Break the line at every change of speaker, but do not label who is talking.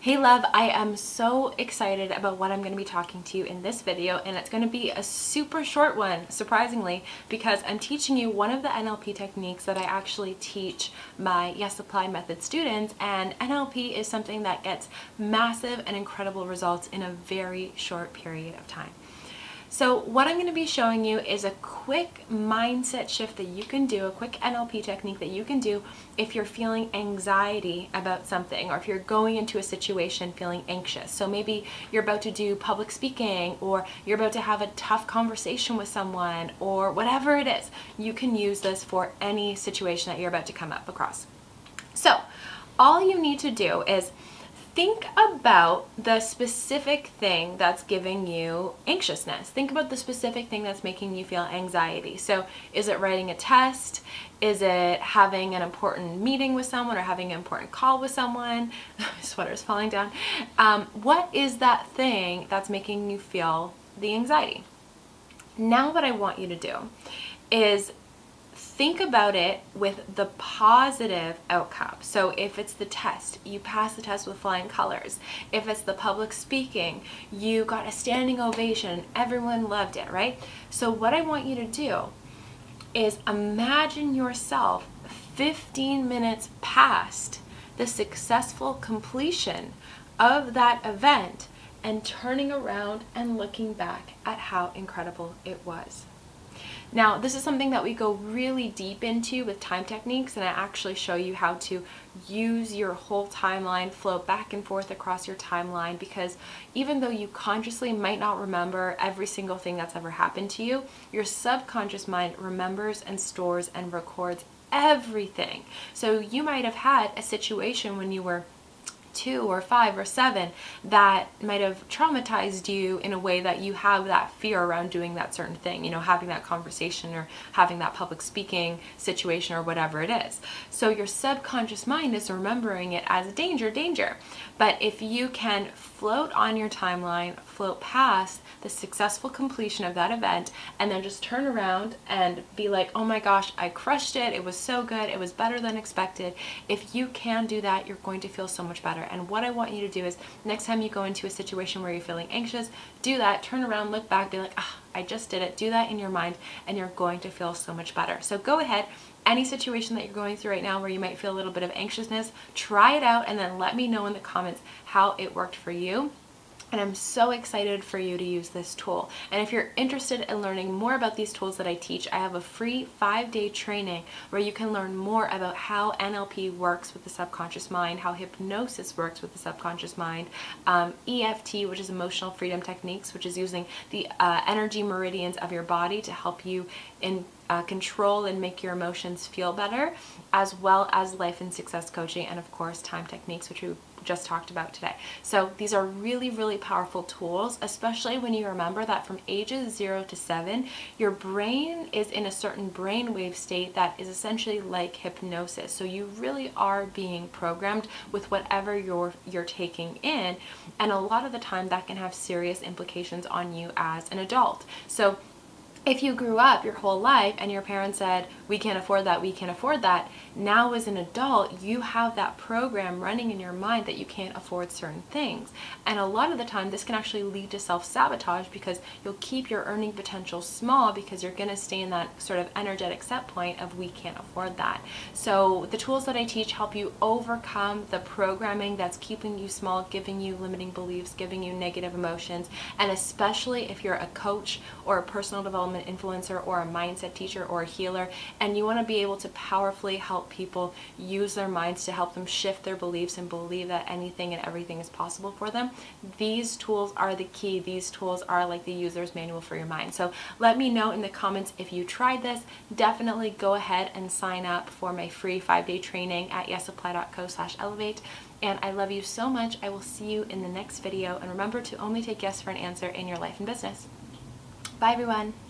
Hey love, I am so excited about what I'm going to be talking to you in this video and it's going to be a super short one, surprisingly, because I'm teaching you one of the NLP techniques that I actually teach my Yes Supply Method students and NLP is something that gets massive and incredible results in a very short period of time. So what I'm going to be showing you is a quick mindset shift that you can do, a quick NLP technique that you can do if you're feeling anxiety about something or if you're going into a situation feeling anxious. So maybe you're about to do public speaking or you're about to have a tough conversation with someone or whatever it is. You can use this for any situation that you're about to come up across. So all you need to do is think about the specific thing that's giving you anxiousness. Think about the specific thing that's making you feel anxiety. So is it writing a test? Is it having an important meeting with someone or having an important call with someone? My sweater's falling down. Um, what is that thing that's making you feel the anxiety? Now what I want you to do is think about it with the positive outcome. So if it's the test, you pass the test with flying colors. If it's the public speaking, you got a standing ovation, everyone loved it, right? So what I want you to do is imagine yourself 15 minutes past the successful completion of that event and turning around and looking back at how incredible it was. Now, this is something that we go really deep into with time techniques, and I actually show you how to use your whole timeline, flow back and forth across your timeline, because even though you consciously might not remember every single thing that's ever happened to you, your subconscious mind remembers and stores and records everything. So you might have had a situation when you were two or five or seven that might have traumatized you in a way that you have that fear around doing that certain thing, you know, having that conversation or having that public speaking situation or whatever it is. So your subconscious mind is remembering it as a danger, danger. But if you can float on your timeline, float past the successful completion of that event, and then just turn around and be like, oh my gosh, I crushed it. It was so good. It was better than expected. If you can do that, you're going to feel so much better. And what I want you to do is next time you go into a situation where you're feeling anxious, do that, turn around, look back, be like, ah, I just did it. Do that in your mind and you're going to feel so much better. So go ahead, any situation that you're going through right now where you might feel a little bit of anxiousness, try it out and then let me know in the comments how it worked for you and I'm so excited for you to use this tool. And if you're interested in learning more about these tools that I teach, I have a free five-day training where you can learn more about how NLP works with the subconscious mind, how hypnosis works with the subconscious mind, um, EFT, which is emotional freedom techniques, which is using the uh, energy meridians of your body to help you in uh, control and make your emotions feel better, as well as life and success coaching, and of course time techniques, which we just talked about today. So these are really, really powerful tools, especially when you remember that from ages zero to seven, your brain is in a certain brainwave state that is essentially like hypnosis. So you really are being programmed with whatever you're, you're taking in. And a lot of the time that can have serious implications on you as an adult. So if you grew up your whole life and your parents said, we can't afford that, we can't afford that, now as an adult, you have that program running in your mind that you can't afford certain things. And a lot of the time, this can actually lead to self-sabotage because you'll keep your earning potential small because you're going to stay in that sort of energetic set point of we can't afford that. So the tools that I teach help you overcome the programming that's keeping you small, giving you limiting beliefs, giving you negative emotions, and especially if you're a coach or a personal development influencer or a mindset teacher or a healer and you want to be able to powerfully help people use their minds to help them shift their beliefs and believe that anything and everything is possible for them, these tools are the key. These tools are like the user's manual for your mind. So let me know in the comments if you tried this. Definitely go ahead and sign up for my free five-day training at yessupply.co slash elevate. And I love you so much. I will see you in the next video. And remember to only take yes for an answer in your life and business. Bye everyone.